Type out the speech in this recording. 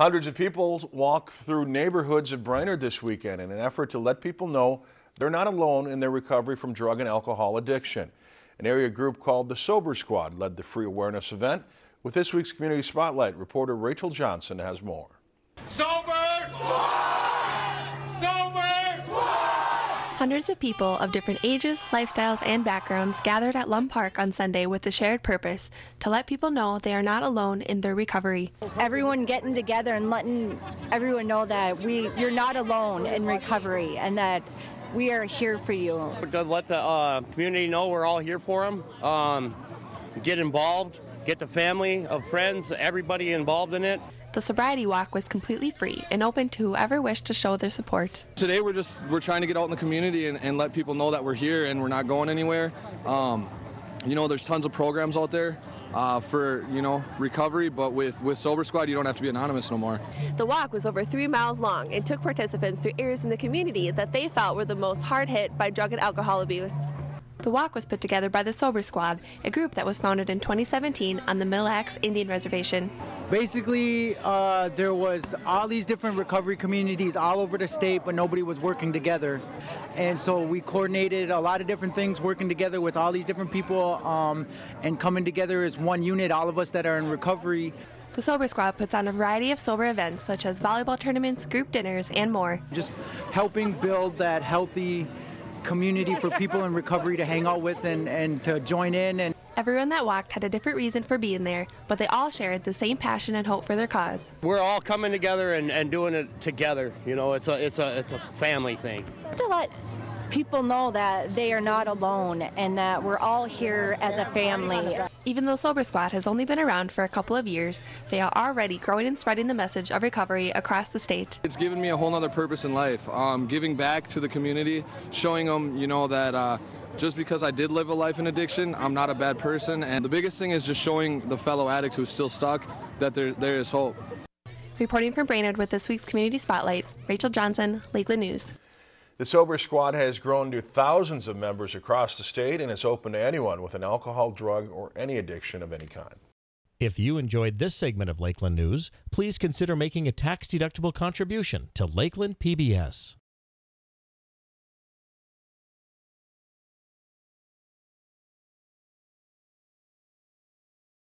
Hundreds of people walk through neighborhoods of Brainerd this weekend in an effort to let people know they're not alone in their recovery from drug and alcohol addiction. An area group called the Sober Squad led the free awareness event. With this week's Community Spotlight, reporter Rachel Johnson has more. Sober! Sober! Hundreds of people of different ages, lifestyles, and backgrounds gathered at Lum Park on Sunday with the shared purpose to let people know they are not alone in their recovery. Everyone getting together and letting everyone know that we you're not alone in recovery and that we are here for you. To let the uh, community know we're all here for them. Um, get involved, get the family of friends, everybody involved in it. The sobriety walk was completely free and open to whoever wished to show their support. Today we're just we're trying to get out in the community and, and let people know that we're here and we're not going anywhere. Um, you know, there's tons of programs out there uh, for you know recovery, but with with Sober Squad, you don't have to be anonymous no more. The walk was over three miles long and took participants through areas in the community that they felt were the most hard hit by drug and alcohol abuse. The walk was put together by the Sober Squad, a group that was founded in 2017 on the Mille Lacs Indian Reservation. Basically, uh, there was all these different recovery communities all over the state, but nobody was working together. And so we coordinated a lot of different things, working together with all these different people um, and coming together as one unit, all of us that are in recovery. The Sober Squad puts on a variety of sober events such as volleyball tournaments, group dinners, and more. Just helping build that healthy community for people in recovery to hang out with and, and to join in. And Everyone that walked had a different reason for being there, but they all shared the same passion and hope for their cause. We're all coming together and, and doing it together. You know, it's a it's a it's a family thing. To let people know that they are not alone and that we're all here as a family. Even though Sober Squad has only been around for a couple of years, they are already growing and spreading the message of recovery across the state. It's given me a whole other purpose in life, um, giving back to the community, showing them, you know, that. Uh, just because I did live a life in addiction, I'm not a bad person. And the biggest thing is just showing the fellow addict who's still stuck that there, there is hope. Reporting from Brainerd with this week's Community Spotlight, Rachel Johnson, Lakeland News. The Sober Squad has grown to thousands of members across the state and is open to anyone with an alcohol, drug, or any addiction of any kind. If you enjoyed this segment of Lakeland News, please consider making a tax-deductible contribution to Lakeland PBS.